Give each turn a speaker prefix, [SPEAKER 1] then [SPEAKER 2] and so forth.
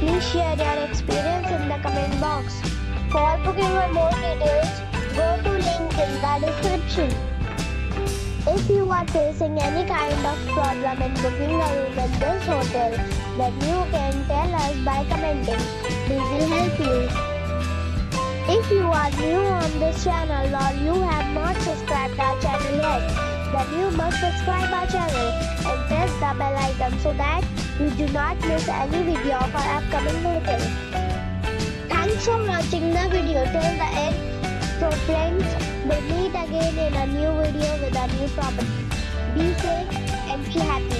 [SPEAKER 1] please share your experience in the comment box. For booking or more details, go to link in the description. If you are facing any kind of problem in booking a room in this hotel, then you can tell us by commenting. We will help you. If you are new on this channel or you have not subscribed our channel yet, then you must subscribe our channel and press the bell icon so that you do not miss any video of our upcoming hotel. Thanks for watching the video till the end. So friends, we'll meet again in a new video with a new property. Be safe and be happy.